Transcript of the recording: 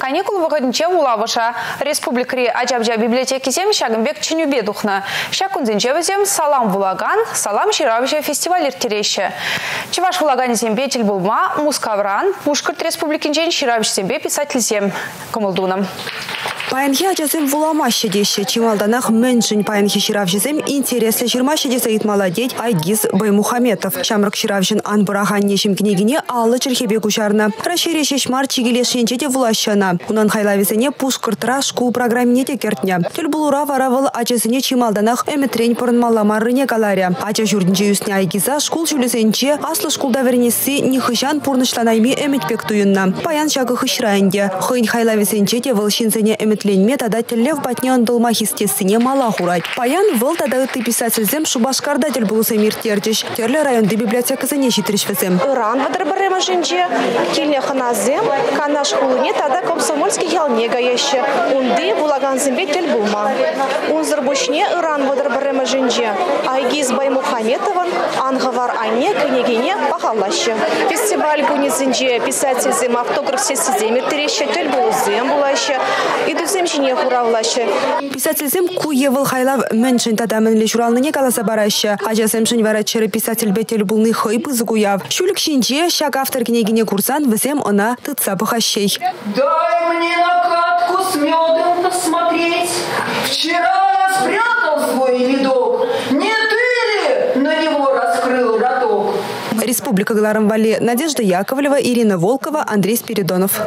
Каникул выходниче улавыша. Республикри Аджабжа библиотеки зем шагынбек ченюбе духна. Шакунзенче салам вулаган, салам ширавжа фестиваль иртереше. Чеваш вулаган зембе булма, мускавран, пушкарт республикинчен ширавж зембе писатель зем. Паянхи ачасем вуламаще деші, чималданах мэншін паянхи ширавжызем интереслі жирмаще де Саид Маладеть Айгиз Баймухаметов. Шамрак ширавжын анбырахан нешім княгине аллы черхебе кушарна. Рашире шешмар чигелешенче де вулащана. Унан хайлавесене пушкыртра шку программине те кертня. Тюльбулура варавыл ачасыне чималданах эметрень пырынмалламарыне каларя. Ача жүрдінче үсне Айгиза шкул жүлесенче аслы шкулда вернесі нихышан пурнышланайми эметпек туюнна. Паян шагы хышрайынде. Хыйн хайлавесенче те вылшинсене эмет үмітленме тада тіллев батнеон дылма хистесіне мала хурать. Паян выл тада ыты писательзем шубашкарда тіл бұлысы миртердіш. Терлі районды библиотекасыне житрішвесем. Иран вадыр бірімі жінже, келіне хыназем, канаш хулыне тада комсомольский ялне гаеші. Унды булаган зімбе тіл бұлма. Унзыр бұшне Иран вадыр бірімі жінже. Айгиз Баймухаметован, ангавар айне, княгине пахалашы. Фестиваль бұнезінже писательзем автограф сесізем иртереші тіл бұлызем бұлашы. Иду Писательзем жіне хуравлашы. Писательзем куевыл хайлав мэншин тадамын ле журалныне каласа барашы. Ажасем шын варачыры писатель бетел булны хой пызы куяв. Шулік шинче шак автор княгине курсан візем она тытса пыхащей. Дай мне накатку с медом посмотреть. Вчера я спрятал свой видок. Не ты ли на него раскрыл роток? Республика Галарам Вали, Надежда Яковлева, Ирина Волкова, Андрей Спиридонов.